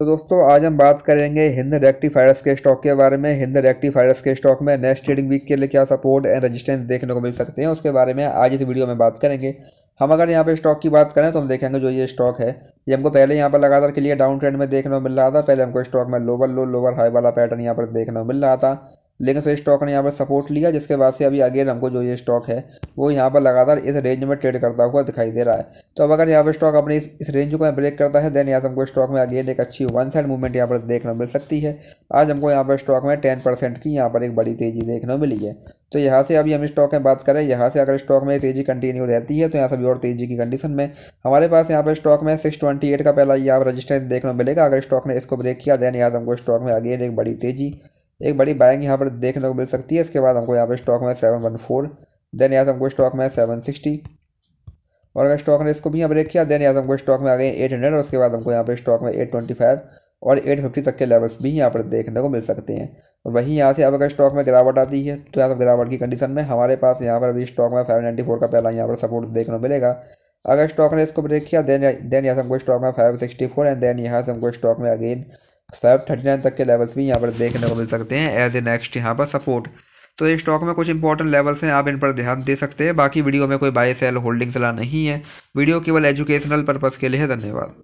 तो दोस्तों, आज हम बात करेंगे हिंद रेक्टिफायर्स के स्टॉक के बारे में। हिंद रेक्टिफायर्स के स्टॉक में नेक्स्ट ट्रेडिंग वीक के लिए क्या सपोर्ट एंड रेजिस्टेंस देखने को मिल सकते हैं, उसके बारे में आज इस वीडियो में बात करेंगे। हम अगर यहाँ पे स्टॉक की बात करें तो हम देखेंगे जो ये स्टॉक है, ये हमको पहले यहाँ पर लगातार के लिए डाउन ट्रेंड में देखने को मिल रहा था। पहले हमको स्टॉक में लोअर लो लोअर हाई वाला पैटर्न यहाँ पर देखने को मिल रहा था। लेकिन फिर स्टॉक ने यहाँ पर सपोर्ट लिया जिसके बाद से अभी अगेन हमको जो ये स्टॉक है वो यहाँ पर लगातार इस रेंज में ट्रेड करता हुआ दिखाई दे रहा है। तो अब अगर यहाँ पर स्टॉक अपनी इस, इस रेंज को ब्रेक करता है देन यहाँ से हमको स्टॉक में अगेन एक अच्छी वन साइड मूवमेंट यहाँ पर देखने मिल सकती है। आज हमको यहाँ पर स्टॉक में टेन परसेंट की यहाँ पर एक बड़ी तेज़ी देखने मिली है। तो यहाँ से अभी हम स्टॉक में बात करें यहाँ से अगर स्टॉक में तेज़ी कंटिन्यू रहती है तो यहाँ से भी और तेज़ी की कंडीशन में। हमारे पास यहाँ पर स्टॉक में सिक्स ट्वेंटी एट का पहला यहाँ पर रजिस्टेंस देखने मिलेगा। अगर स्टॉक ने इसको ब्रेक किया देन यहाँ से हमको स्टॉक में अगेन एक बड़ी तेज़ी। एक बड़ी बाइंग यहाँ पर देखने को मिल सकती है। इसके बाद हमको यहाँ पर स्टॉक में सेवन वन फोर देन यहाँ से हमको स्टॉक में सेवन सिक्सटी और अगर स्टॉक ने इसको भी यहाँ ब्रेक किया देन यहाँ से हमको स्टॉक में आ गए एट हंड्रेड और उसके बाद हमको यहाँ पर स्टॉक में एट ट्वेंटी फाइव और एट फिफ्टी तक के लेवल्स भी यहाँ पर देखने को मिल सकते हैं। और वहीं यहाँ से अब अगर स्टॉक में गिरावट आती है तो यहाँ से गिरावट की कंडीशन में हमारे पास यहाँ पर अभी स्टॉक में फाइव नाइन्टी फोर का पहला यहाँ पर सपोर्ट देखने को मिलेगा। अगर स्टॉक ने इसको ब्रेक किया देन देन यहाँ से हमको स्टॉक में five sixty four and then यहाँ से हमको स्टॉक में अगेन फाइव थर्टी नाइन तक के लेवल्स भी यहाँ पर देखने को मिल सकते हैं एज ए नेक्स्ट यहाँ पर सपोर्ट तो ये स्टॉक में कुछ इंपॉर्टेंट लेवल्स हैं, आप इन पर ध्यान दे सकते हैं। बाकी वीडियो में कोई बाय सेल होल्डिंग सलाह नहीं है। वीडियो केवल एजुकेशनल पर्पज़ के लिए धन्यवाद।